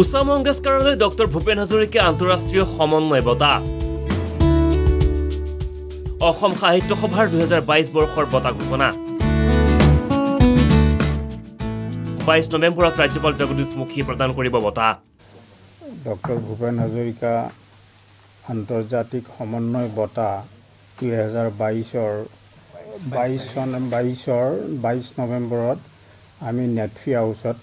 উষা মংগেশকাৰলৈ ডক্টৰ ভূপেন হাজৰিকা আন্তঃৰাষ্ট্ৰীয় সমন্বয় বঁটা অসম সাহিত্য সভাৰ দুহেজাৰ বাইছ বৰ্ষৰ বঁটা ঘোষণা। বাইছ নৱেম্বৰত ৰাজ্যপাল জগদীশ মুখী প্ৰদান কৰিব বঁটা। ডক্টৰ ভূপেন হাজৰিকা আন্তৰ্জাতিক সমন্বয় বঁটা দুহেজাৰ বাইছৰ বাইছ চন বাইছৰ বাইছ নৱেম্বৰত আমি নেটফি হাউচত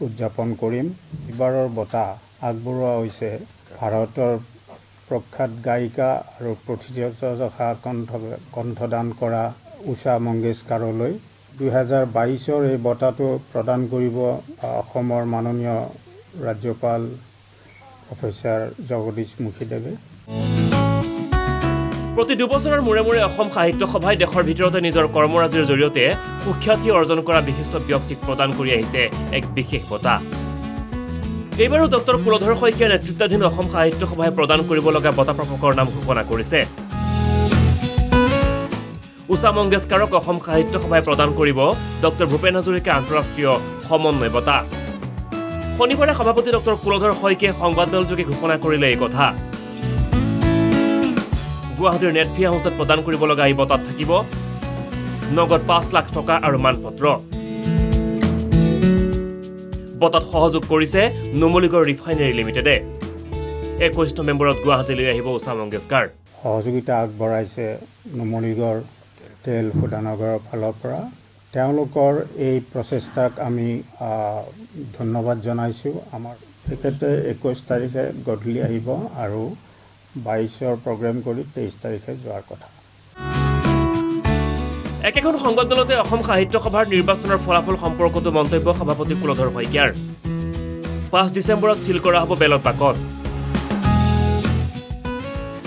উদযাপন কৰিম। এইবাৰৰ বঁটা আগবঢ়োৱা হৈছে ভাৰতৰ প্ৰখ্যাত গায়িকা আৰু প্ৰথিতযশা কণ্ঠ কণ্ঠদান কৰা ঊষা মংগেশকাৰলৈ দুহেজাৰ বাইছৰ এই বঁটাটো প্ৰদান কৰিব অসমৰ মাননীয় ৰাজ্যপাল প্ৰফেচাৰ জগদীশ মুখীদেৱে। প্ৰতি দুবছৰৰ মূৰে মূৰে অসম সাহিত্য সভাই দেশৰ ভিতৰতে নিজৰ কৰ্মৰাজিৰ জৰিয়তে সুখ্যাতি অৰ্জন কৰা বিশিষ্ট ব্যক্তিক প্ৰদান কৰি আহিছে এক বিশেষ বঁটা। এইবাৰো ডক্টৰ কুলধৰ শইকীয়াৰ নেতৃত্বাধীন অসম সাহিত্য সভাই প্ৰদান কৰিব লগা বঁটা প্ৰাপকৰ নাম ঘোষণা কৰিছে। উষা মংগেশকাৰক অসম সাহিত্য সভাই প্ৰদান কৰিব ডক্টৰ ভূপেন হাজৰিকা আন্তঃৰাষ্ট্ৰীয় সমন্বয় বঁটা। শনিবাৰে সভাপতি ডক্টৰ কুলধৰ শইকীয়াই সংবাদমেলযোগে ঘোষণা কৰিলে এই কথা। গুৱাহাটীৰ নেটফি হাউচত প্ৰদান কৰিব লগা এই বঁটাত থাকিব নগদ পাঁচ লাখ টকা আৰু মানপত্ৰ। বঁটাত সহযোগ কৰিছে নুমলীগড় ৰিফাইনেৰী লিমিটেডে। একৈছ নৱেম্বৰত গুৱাহাটীলৈ আহিব উষা মংগেশকাৰ সহযোগিতা আগবঢ়াইছে নুমলীগড় তেল শোধনাগাৰৰ ফালৰ পৰা। তেওঁলোকৰ এই প্ৰচেষ্টাক আমি ধন্যবাদ জনাইছোঁ। আমাৰ তেখেতে একৈছ তাৰিখে গধূলি আহিব আৰু বাইছৰ প্ৰগ্ৰেম কৰি তেইছ তাৰিখে যোৱাৰ কথা। একেখন সংবাদমেলতে অসম সাহিত্য সভাৰ নিৰ্বাচনৰ ফলাফল সম্পৰ্কতো মন্তব্য সভাপতি কুলধৰ শইকীয়াৰ। পাঁচ ডিচেম্বৰত ছিল কৰা হ'ব বেলট বাকচ।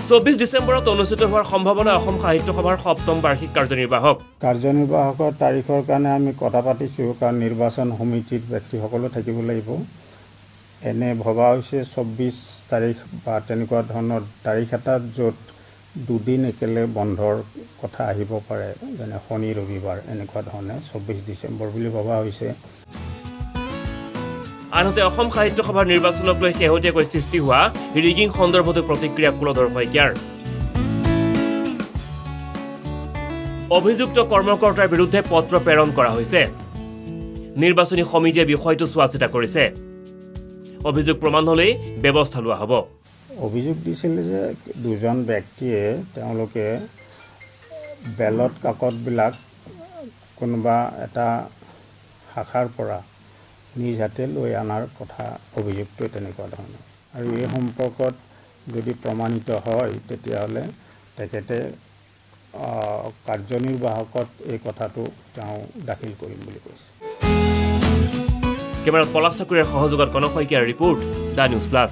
চৌবিছ ডিচেম্বৰত অনুষ্ঠিত হোৱাৰ সম্ভাৱনা অসম সাহিত্য সভাৰ সপ্তম বাৰ্ষিক কাৰ্যনিৰ্বাহক। কাৰ্যনিৰ্বাহকৰ তাৰিখৰ কাৰণে আমি কথা পাতিছোঁ কাৰণ নিৰ্বাচন সমিতিত ব্যক্তিসকলো থাকিব লাগিব। এনে ভবা হৈছে চৌব্বিছ তাৰিখ বা তেনেকুৱা ধৰণৰ তাৰিখ এটাত য'ত দুদিন একেলগে বন্ধৰ কথা আহিব পাৰে যেনে শনি ৰবিবাৰ এনেকুৱা ধৰণে চৌব্বিছ ডিচেম্বৰ বুলি ভবা হৈছে। আনহাতে অসম সাহিত্য সভাৰ নিৰ্বাচনক লৈ শেহতীয়াকৈ সৃষ্টি হোৱা ৰিগিং সন্দৰ্ভতো প্ৰতিক্ৰিয়া কুলধৰ শইকীয়াৰ অভিযুক্ত কৰ্মকৰ্তাৰ বিৰুদ্ধে পত্ৰ প্ৰেৰণ কৰা হৈছে। নিৰ্বাচনী সমিতিয়ে বিষয়টো চোৱা চিতা কৰিছে। অভিযোগ প্ৰমাণ হ'লেই ব্যৱস্থা লোৱা হ'ব। অভিযোগ দিছিলে যে দুজন ব্যক্তিয়ে তেওঁলোকে বেলট কাকতবিলাক কোনোবা এটা শাখাৰ পৰা নিজ হাতে লৈ অনাৰ কথা অভিযোগটো তেনেকুৱা ধৰণৰ। আৰু এই সম্পৰ্কত যদি প্ৰমাণিত হয় তেতিয়াহ'লে তেখেতে কাৰ্যনিৰ্বাহকত এই কথাটো তেওঁ দাখিল কৰিম বুলি কৈছে। কেমেৰাত পলাশ ঠাকুৰীৰ সহযোগত কনক শইকীয়াৰ ৰিপৰ্ট দ্য নিউজ প্লাছ।